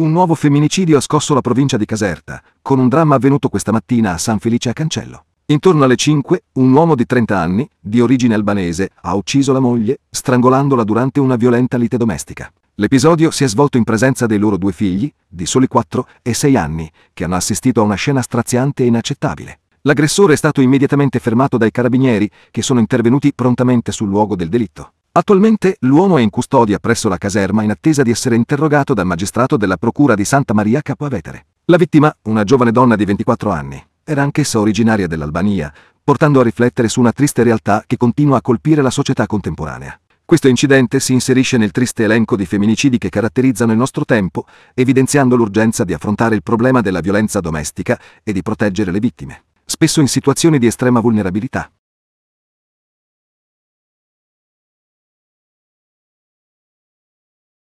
Un nuovo femminicidio ha scosso la provincia di Caserta, con un dramma avvenuto questa mattina a San Felice a Cancello. Intorno alle 5, un uomo di 30 anni, di origine albanese, ha ucciso la moglie, strangolandola durante una violenta lite domestica. L'episodio si è svolto in presenza dei loro due figli, di soli 4 e 6 anni, che hanno assistito a una scena straziante e inaccettabile. L'aggressore è stato immediatamente fermato dai carabinieri, che sono intervenuti prontamente sul luogo del delitto. Attualmente l'uomo è in custodia presso la caserma in attesa di essere interrogato dal magistrato della Procura di Santa Maria Capoavetere. La vittima, una giovane donna di 24 anni, era anch'essa originaria dell'Albania, portando a riflettere su una triste realtà che continua a colpire la società contemporanea. Questo incidente si inserisce nel triste elenco di femminicidi che caratterizzano il nostro tempo, evidenziando l'urgenza di affrontare il problema della violenza domestica e di proteggere le vittime, spesso in situazioni di estrema vulnerabilità.